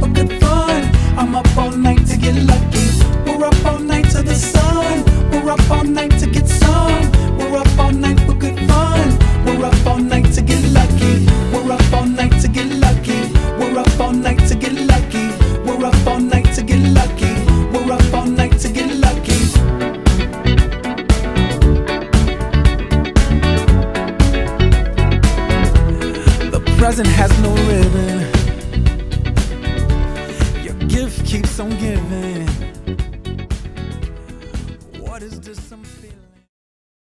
For good fun. I'm up all night to get lucky. We're up all night to the sun. We're up all night to get some. We're up all night for good fun. We're up all night to get lucky. We're up all night to get lucky. We're up all night to get lucky. We're up all night to get lucky. We're up all night to get lucky. The present has no ribbon. Keeps on giving. What is this? Some